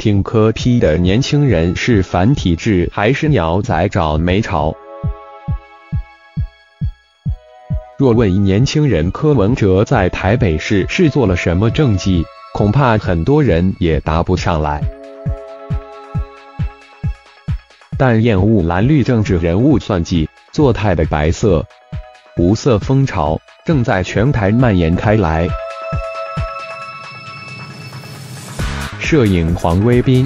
挺科批的年轻人是繁体字还是鸟仔找没巢？若问年轻人柯文哲在台北市是做了什么政绩，恐怕很多人也答不上来。但厌恶蓝绿政治人物算计、作态的白色无色风潮正在全台蔓延开来。摄影黄威斌。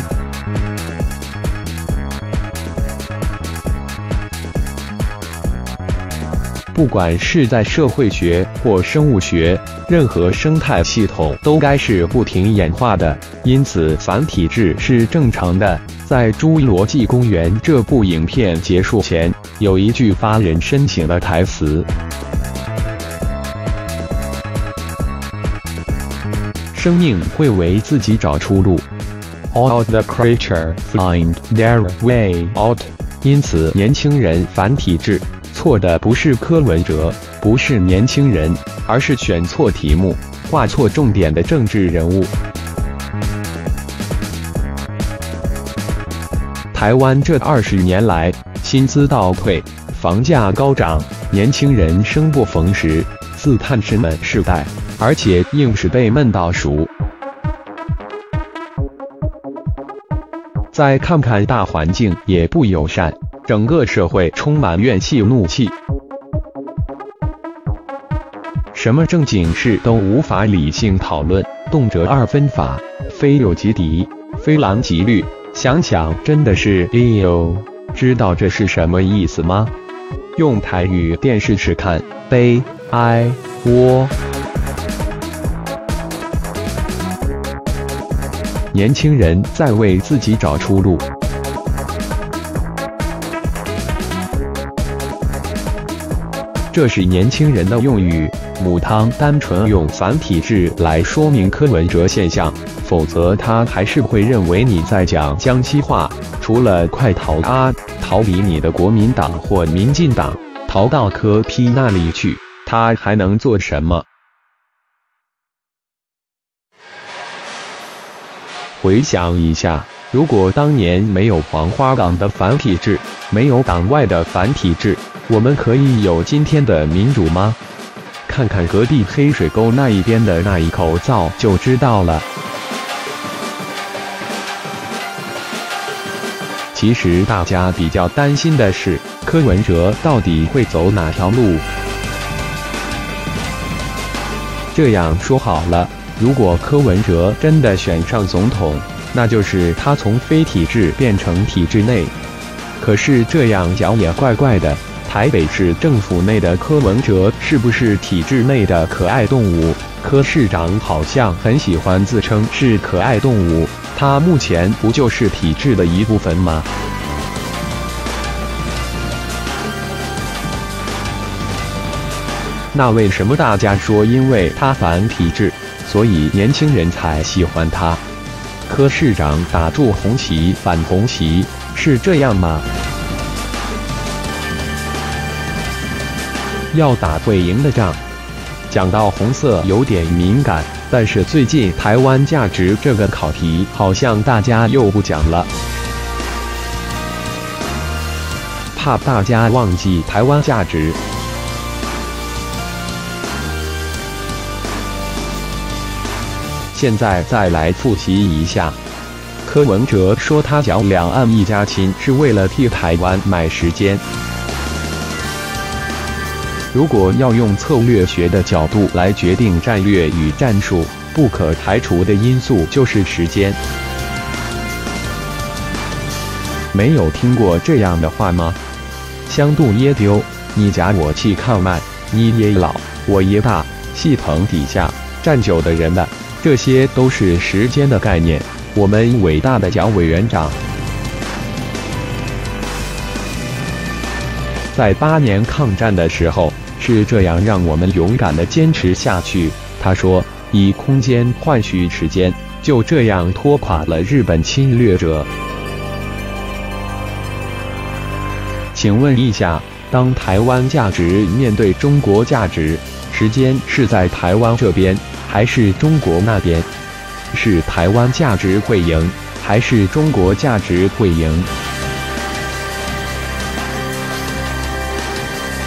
不管是在社会学或生物学，任何生态系统都该是不停演化的，因此繁体字是正常的。在《侏罗纪公园》这部影片结束前，有一句发人深省的台词：“生命会为自己找出路。” All the creature find their way out。因此，年轻人繁体制。错的不是柯文哲，不是年轻人，而是选错题目、画错重点的政治人物。台湾这二十年来，薪资倒退，房价高涨，年轻人生不逢时，自叹是闷世代，而且硬是被闷到熟。再看看大环境，也不友善。整个社会充满怨气、怒气，什么正经事都无法理性讨论，动辄二分法，非友即敌，非蓝即绿。想想真的是哎呦，知道这是什么意思吗？用台语电视时看，悲哀窝。年轻人在为自己找出路。这是年轻人的用语，母汤单纯用繁体字来说明柯文哲现象，否则他还是会认为你在讲江西话。除了快逃啊，逃离你的国民党或民进党，逃到柯批那里去，他还能做什么？回想一下，如果当年没有黄花岗的繁体制，没有党外的繁体制。我们可以有今天的民主吗？看看隔壁黑水沟那一边的那一口灶就知道了。其实大家比较担心的是，柯文哲到底会走哪条路？这样说好了，如果柯文哲真的选上总统，那就是他从非体制变成体制内。可是这样讲也怪怪的。台北市政府内的柯文哲是不是体制内的可爱动物？柯市长好像很喜欢自称是可爱动物，他目前不就是体制的一部分吗？那为什么大家说因为他反体制，所以年轻人才喜欢他？柯市长打住红旗反红旗，是这样吗？要打会赢的仗。讲到红色有点敏感，但是最近台湾价值这个考题好像大家又不讲了，怕大家忘记台湾价值。现在再来复习一下，柯文哲说他讲两岸一家亲是为了替台湾买时间。如果要用策略学的角度来决定战略与战术，不可排除的因素就是时间。没有听过这样的话吗？香度椰丢，你假我气抗慢，你也老，我也大，系统底下站久的人的，这些都是时间的概念。我们伟大的蒋委员长，在八年抗战的时候。是这样让我们勇敢的坚持下去。他说：“以空间换取时间，就这样拖垮了日本侵略者。”请问一下，当台湾价值面对中国价值，时间是在台湾这边还是中国那边？是台湾价值会赢，还是中国价值会赢？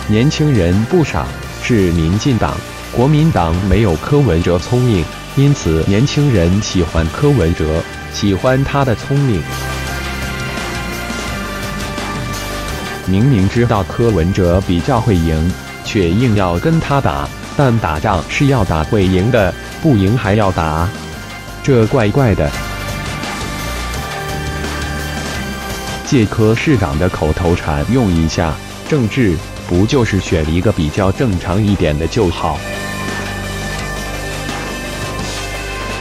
年轻人不傻，是民进党、国民党没有柯文哲聪明，因此年轻人喜欢柯文哲，喜欢他的聪明。明明知道柯文哲比较会赢，却硬要跟他打。但打仗是要打会赢的，不赢还要打，这怪怪的。借柯市长的口头禅用一下，政治不就是选一个比较正常一点的就好？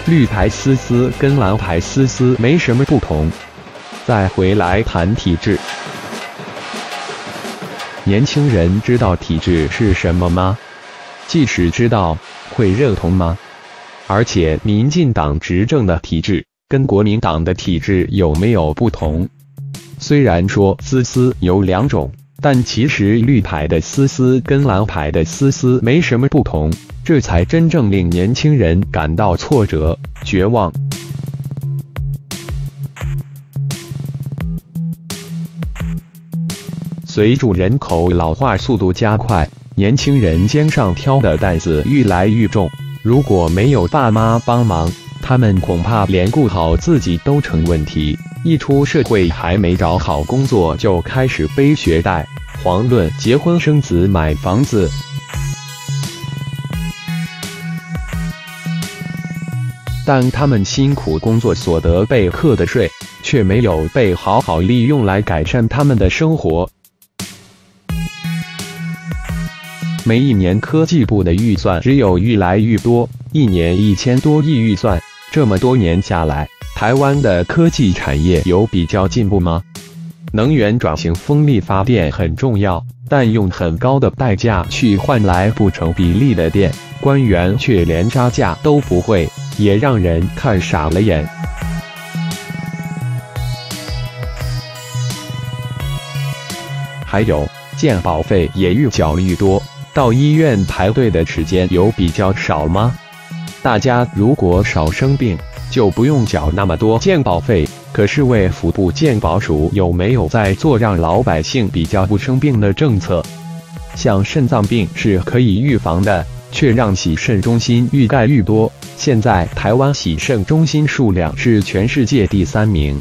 绿牌丝丝跟蓝牌丝丝没什么不同。再回来谈体制。年轻人知道体制是什么吗？即使知道，会认同吗？而且，民进党执政的体制跟国民党的体制有没有不同？虽然说丝丝有两种，但其实绿牌的丝丝跟蓝牌的丝丝没什么不同，这才真正令年轻人感到挫折、绝望。随着人口老化速度加快，年轻人肩上挑的担子愈来愈重。如果没有爸妈帮忙，他们恐怕连顾好自己都成问题。一出社会还没找好工作，就开始背学贷，遑论结婚生子、买房子。但他们辛苦工作所得被课的税，却没有被好好利用来改善他们的生活。每一年科技部的预算只有愈来愈多，一年一千多亿预算，这么多年下来，台湾的科技产业有比较进步吗？能源转型，风力发电很重要，但用很高的代价去换来不成比例的电，官员却连差价都不会，也让人看傻了眼。还有，建保费也越缴越多。到医院排队的时间有比较少吗？大家如果少生病，就不用缴那么多健保费。可是卫福部健保署有没有在做让老百姓比较不生病的政策？像肾脏病是可以预防的，却让洗肾中心愈盖愈多。现在台湾洗肾中心数量是全世界第三名。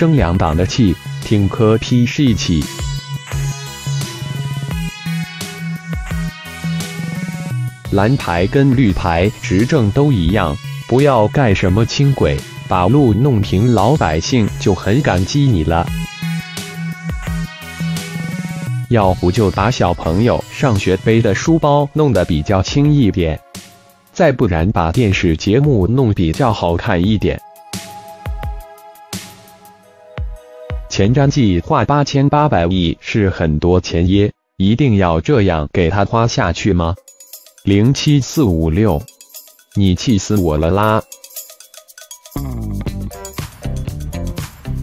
生两党的气，挺柯批是一起。蓝牌跟绿牌执政都一样，不要盖什么轻轨，把路弄平，老百姓就很感激你了。要不就把小朋友上学背的书包弄得比较轻一点，再不然把电视节目弄比较好看一点。前瞻计划八千八百亿是很多钱耶，一定要这样给他花下去吗？零七四五六，你气死我了啦！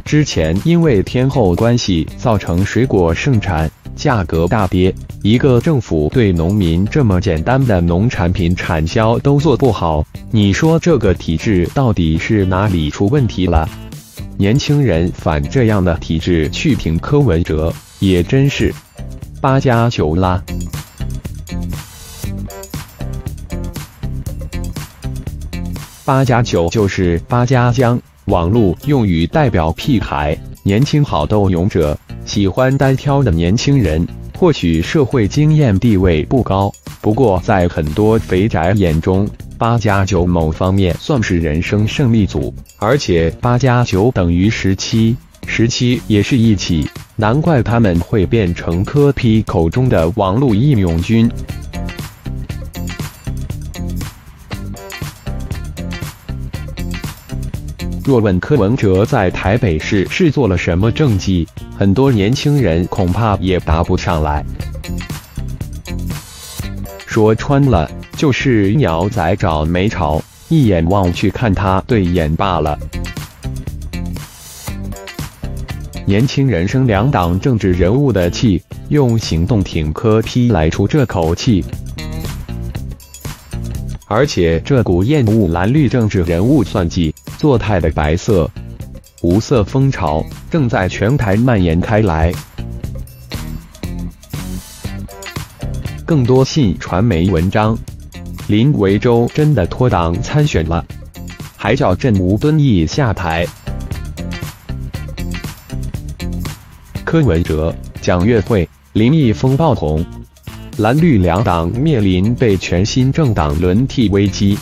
之前因为天后关系造成水果盛产价格大跌，一个政府对农民这么简单的农产品产销都做不好，你说这个体制到底是哪里出问题了？年轻人反这样的体制去评柯文哲，也真是八加九啦。八加九就是八加将，网络用语代表屁孩。年轻好斗勇者，喜欢单挑的年轻人，或许社会经验地位不高，不过在很多肥宅眼中。八加九某方面算是人生胜利组，而且八加九等于十七，十七也是一起，难怪他们会变成柯批口中的网络义勇军。若问柯文哲在台北市是做了什么政绩，很多年轻人恐怕也答不上来。说穿了。就是鸟仔找没巢，一眼望去看他对眼罢了。年轻人生两党政治人物的气，用行动挺柯批来出这口气。而且这股厌恶蓝绿政治人物算计作态的白色无色风潮正在全台蔓延开来。更多信传媒文章：林维洲真的脱党参选了，还叫镇吴敦义下台。柯文哲、蒋月惠、林毅峰爆红，蓝绿两党面临被全新政党轮替危机。